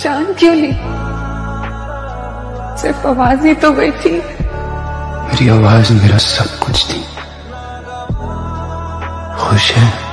जान क्यों ली? सिर्फ़ आवाज़ ही तो गई थी। मेरी आवाज़ मेरा सब कुछ थी खुश है?